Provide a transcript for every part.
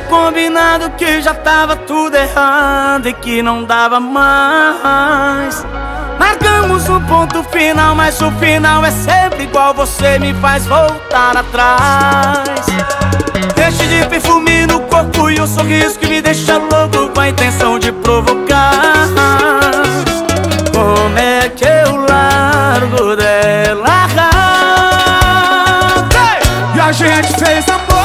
combinado que já tava tudo errado e que não dava mais. Marcamos um ponto final, mas o final é sempre igual. Você me faz voltar atrás. Enche de perfume no corpo e um sorriso que me deixa louco com a intenção de provocar. Como é que eu largo dela? E a gente fez amor.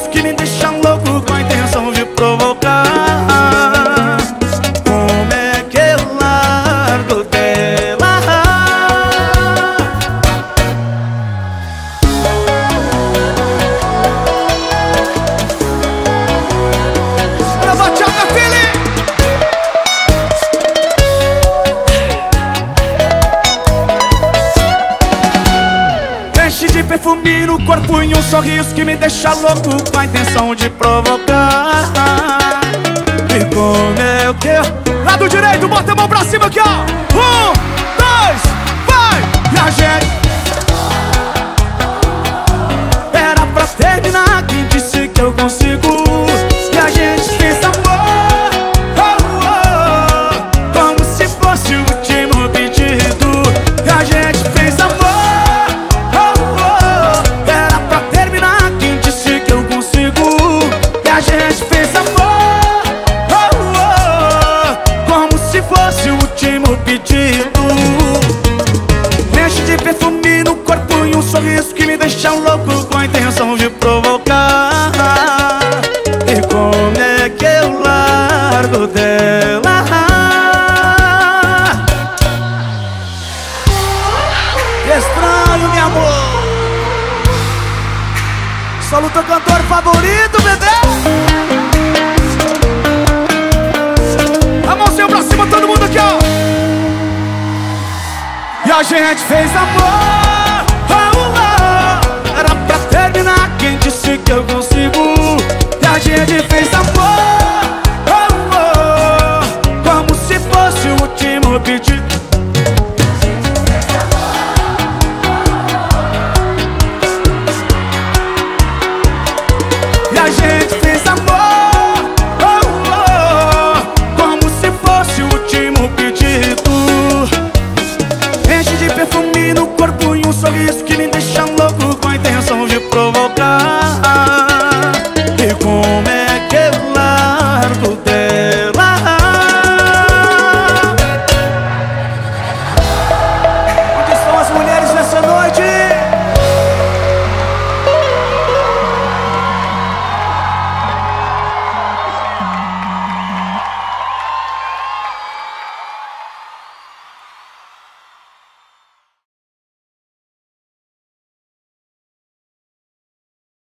E um sorriso que me deixa louco com a intenção no corpo e um sorriso que me deixa louco com a intenção de provocar. E como é que eu... Lado direito, bota se fosse o último pedido. Enche de perfume no corpo e um sorriso que me deixa louco com a intenção de provocar. E como é que eu largo dela? Estranho, meu amor. Solo teu cantor favorito, bebê. Todo mundo aqui, ó. E a gente fez amor oh, oh. Era pra terminar, quem disse que eu consigo E a gente fez amor. Como se fosse o último pedido E a gente fez amor